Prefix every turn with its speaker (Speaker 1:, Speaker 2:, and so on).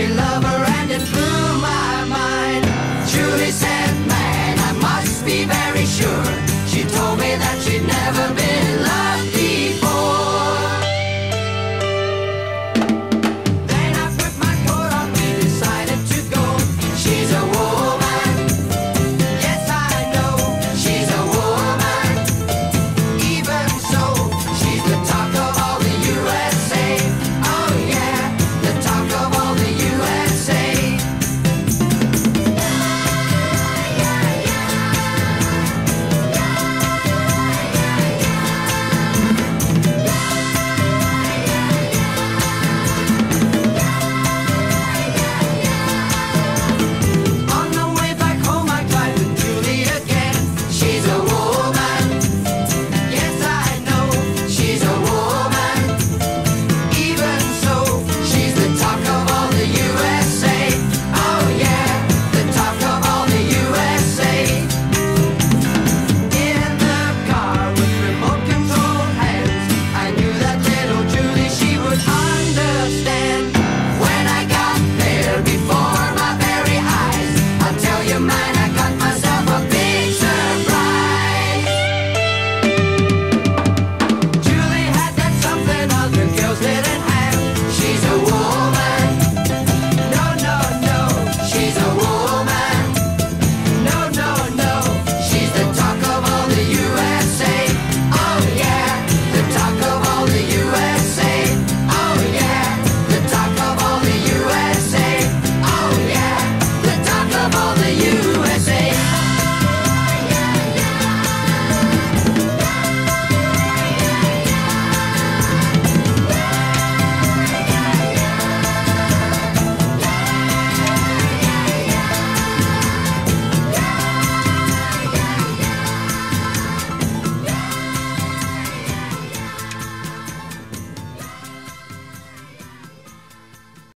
Speaker 1: me lover